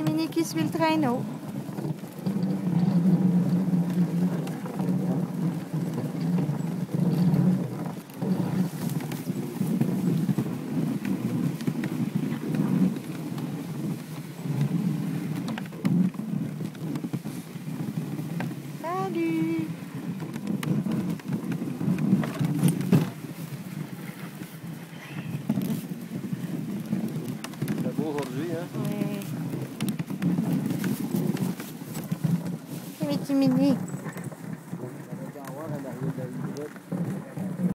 mini qui suit le traîneau. Salut C'est beau aujourd'hui, hein? Oui. みちみに。